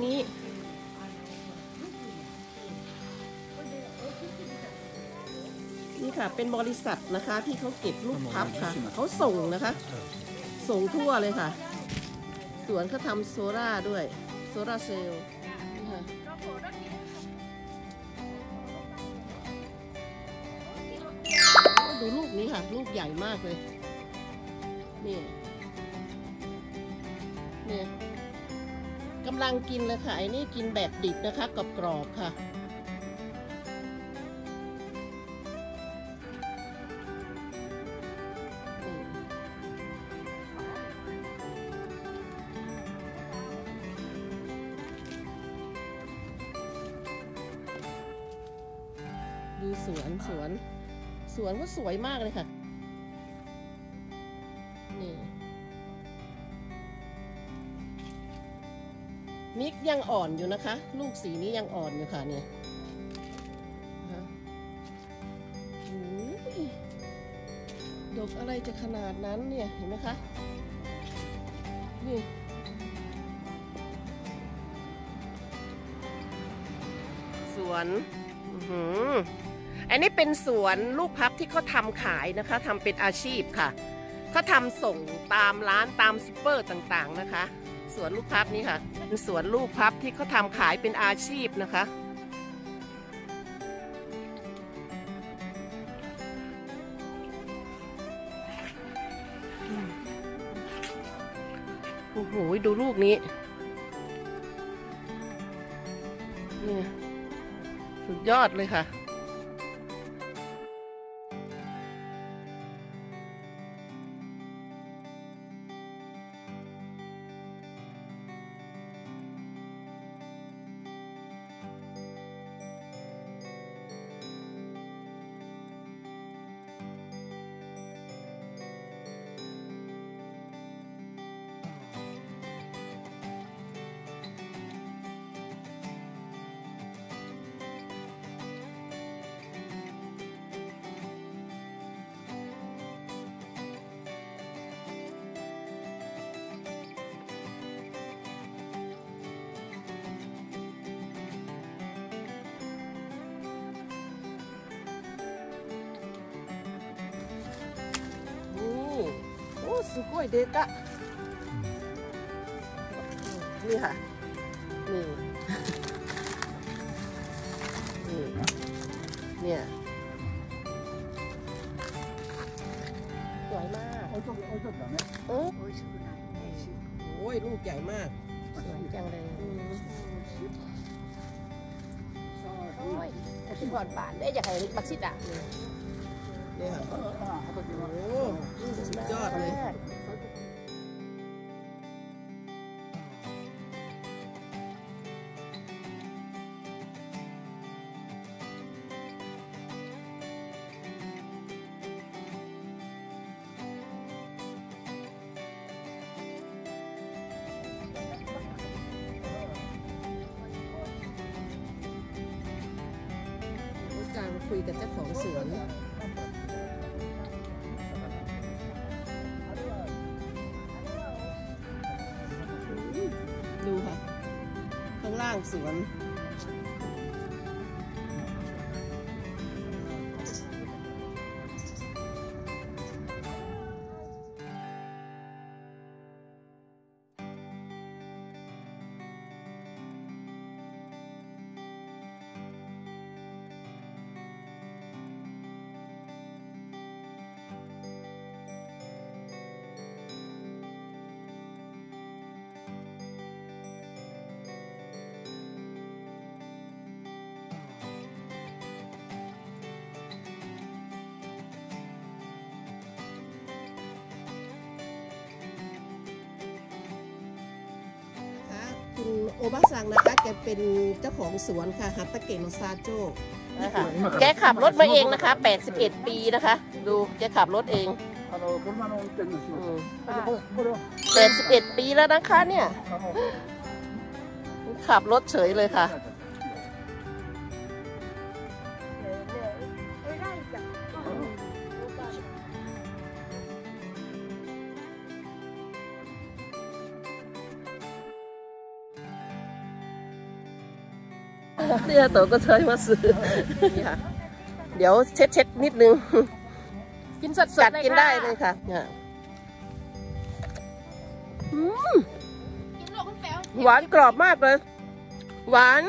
เลยตัวนี้นี่ค่ะ เป็นบริษัทนะคะ ที่เขาเก็บลูกพลับค่ะ เขาส่งนะคะ ส่งทั่วเลยค่ะ สวนเขาทำโซล่าร์ด้วย โซล่าร์เซลล์นี่ค่ะดูลูกนี้ค่ะ ลูกใหญ่มากเลย นี่ นี่ กำลังกินเลยค่ะไอ้นี่กินแบบดิบนะคะกรอบๆค่ะดูสวนสวน สวนก็สวยมากเลยค่ะ มิกยังอ่อนอยู่นะคะ ลูกสีนี้ยังอ่อนอยู่ค่ะเนี่ฮะโอ้ยดกอะไรจะขนาดนั้นเนี่ยเห็นไหมคะ นี่สวนอื้อหืออันนี้เป็นสวนลูกพับที่เขาทำขายนะคะทำเป็นอาชีพค่ะเขาทำส่งตามร้านตามซูเปอร์ต่างๆนะคะ สวนลูกพับนี้ค่ะ เป็นสวนลูกพับที่เขาทำขายเป็นอาชีพนะคะ โอ้โห ดูลูกนี้ นี่ สุดยอดเลยค่ะ สุโกยเด็กะนี่ค่ะ นี่ นี่ เนี่ยสวยมากโอ้ยโอ้ยโอ้ยโอ้ยลูกใหญ่มากสวยจังเลยโอ้ยถึงก่อนป่านได้อยากให้บักซิดอะ เยโอ้สุดยอดเลยารคุยกับเจ้าของสวน สวน โอบาสังนะคะแกเป็นเจ้าของสวนค่ะฮัตตะเกะมาซาโจนะคะแกขับรถมาเองนะคะ 81 ปีนะคะ ดูแกขับรถเอง81 ปีแล้วนะคะเนี่ย ขับรถเฉยเลยค่ะ เนี่ยโตก็เคยมาซื้อนี่ค่ะ เดี๋ยวเช็ดเช็ดๆนิดนึง กินสดกัดๆเลยกินค่ะได้เลยค่ะเนี่ยอืมกินลูกคุณแป๋วหวานกรอบมากเลย หวาน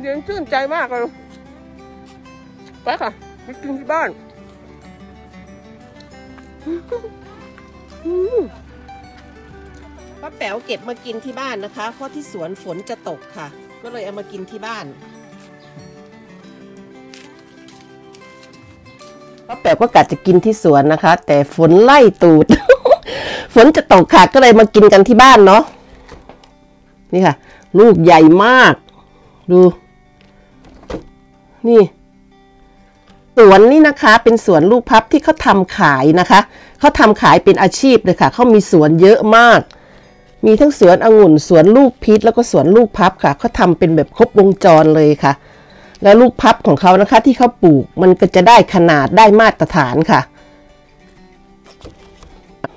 เย็นชื่นใจมากเลย ไปค่ะไปกินที่บ้านอืมป้าแป๋วเก็บมากินที่บ้านนะคะ เพราะที่สวนฝนจะตกค่ะ ก็เลยเอามากินที่บ้านป้าแป๋วก็กะจะกินที่สวนนะคะ แต่ฝนไล่ตูด ฝนจะตกค่ะก็เลยมากินกันที่บ้านเนาะนี่ค่ะ ลูกใหญ่มาก ดู นี่ สวนนี่นะคะ เป็นสวนลูกพับที่เขาทำขายนะคะเขาทำขายเป็นอาชีพเลยค่ะเขามีสวนเยอะมาก มีทั้งสวนองุ่นสวนลูกพีชแล้วก็สวนลูกพับค่ะเขาทำเป็นแบบครบวงจรเลยค่ะ แล้วลูกพับของเขานะคะ ที่เขาปลูกมันก็จะได้ขนาดได้มาตรฐานค่ะ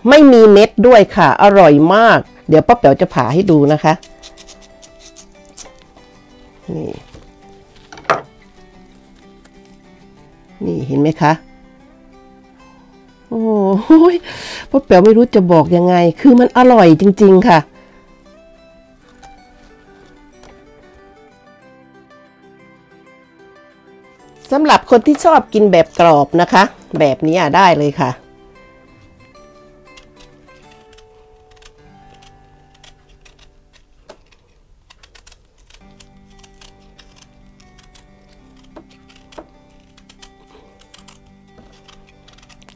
ไม่มีเม็ดด้วยค่ะ อร่อยมาก เดี๋ยวป้าแป๋วจะผ่าให้ดูนะคะ นี่ นี่เห็นไหมคะ โอ้โยพ่อแป๋วไม่รู้จะบอกยังไง คือมันอร่อยจริง ๆ ค่ะสำหรับคนที่ชอบกินแบบกรอบนะคะ แบบนี้อะได้เลยค่ะ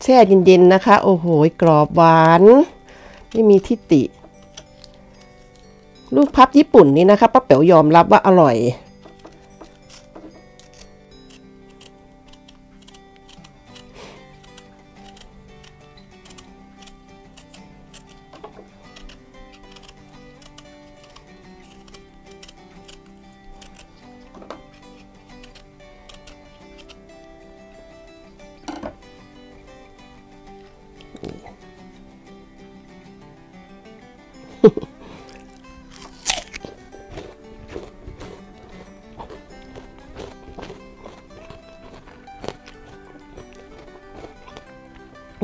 แช่เย็นๆนะคะ โอ้โหกรอบหวาน ไม่มีทิฏฐิลูกพับญี่ปุ่นนี่นะคะป้าเป๋วยอมรับว่าอร่อย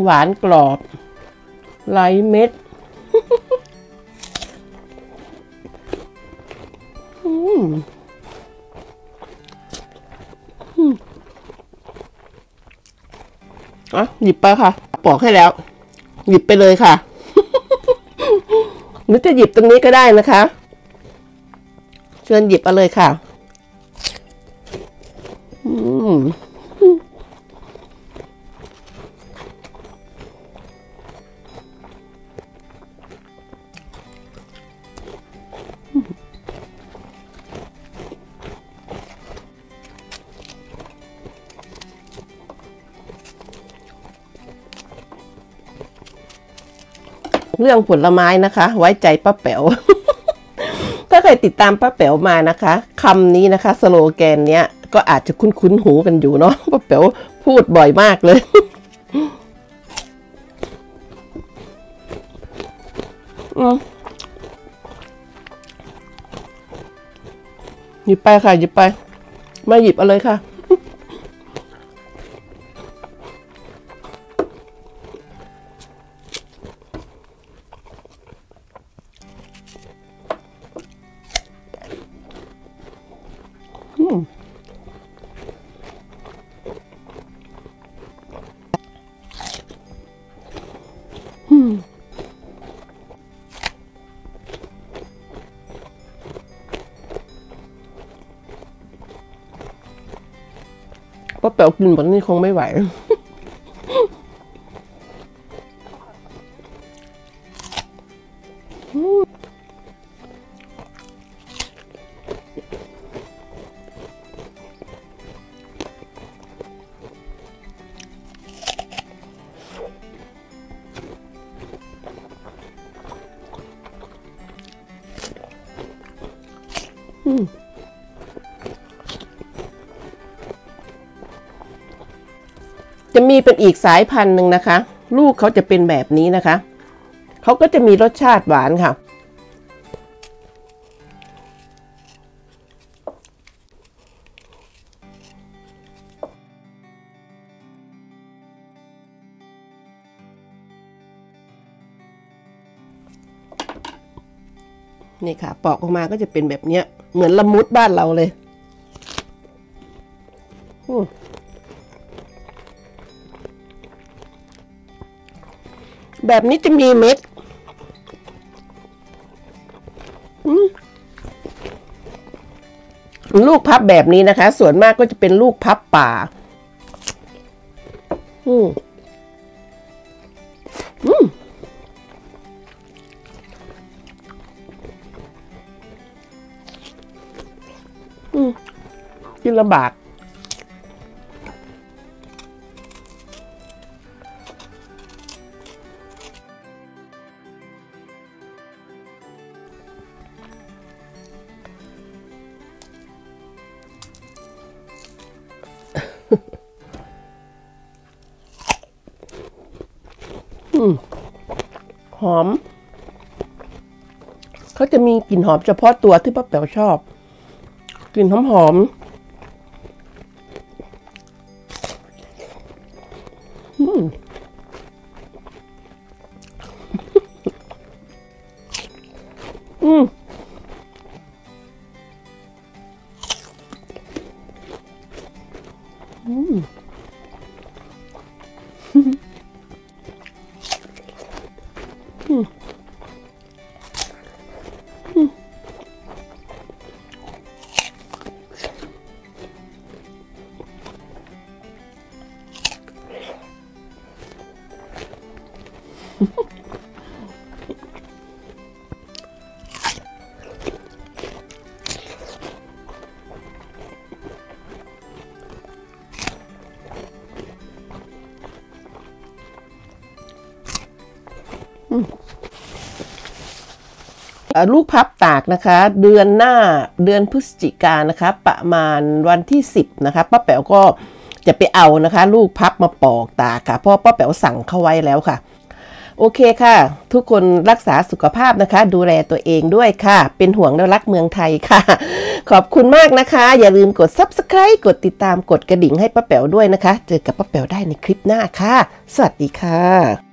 หวานกรอบไร้เม็ดอะหยิบไปค่ะปอกให้แล้ว หยิบไปเลยค่ะ หรือจะหยิบตรงนี้ก็ได้นะคะ เชิญหยิบเอาเลยค่ะ อืม เรื่องผลไม้นะคะ ไว้ใจป้าแป๋วถ้าเคยติดตามป้าแป๋วมานะคะคำนี้นะคะ สโลแกนเนี้ยก็อาจจะคุ้นๆหูกันอยู่เนาะป้าแป๋วพูดบ่อยมากเลยหยิบไปค่ะหยิบไป มาหยิบเอาเลยค่ะ ป้าแป๋วกินแบบนี้คงไม่ไหว Hmm. จะมีเป็นอีกสายพันธุ์หนึ่งนะคะ ลูกเขาจะเป็นแบบนี้นะคะ เขาก็จะมีรสชาติหวานค่ะ นี่ค่ะ ปอกออกมาก็จะเป็นแบบเนี้ย เหมือนละมุดบ้านเราเลย แบบนี้จะมีเม็ดลูกพับแบบนี้นะคะ ส่วนมากก็จะเป็นลูกพับป่า อืมอืมกินลำบาก หอม เขาจะมีกลิ่นหอมเฉพาะตัวที่ป้าแป๋วชอบ กลิ่นหอมหอมอืม ลูกพับตากนะคะ เดือนหน้าเดือนพฤศจิกานะคะ ประมาณวันที่ 10 นะคะป้าแป๋วก็จะไปเอานะคะ ลูกพับมาปอกตากค่ะเพราะป้าแป๋วสั่งเข้าไว้แล้วค่ะ โอเคค่ะ ทุกคนรักษาสุขภาพนะคะ ดูแลตัวเองด้วยค่ะ เป็นห่วงและรักเมืองไทยค่ะ ขอบคุณมากนะคะ อย่าลืมกด subscribe กดติดตามกดกระดิ่งให้ป้าแป๋วด้วยนะคะ เจอกับป้าแป๋วได้ในคลิปหน้าค่ะ สวัสดีค่ะ